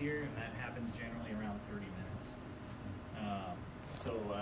here, and that happens generally around 30 minutes. Um, so uh,